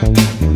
Thank